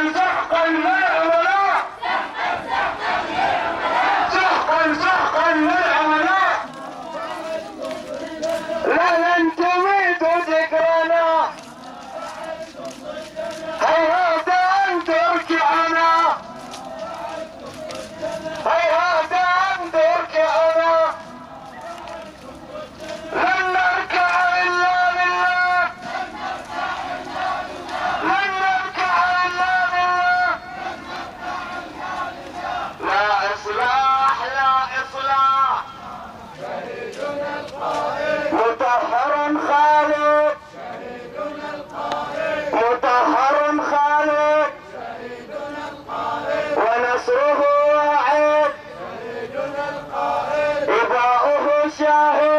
Allah, Allah. مطهر خالد. شهيدنا القائد مطهر خالد. ونصره واعد. شهيدنا شاهد.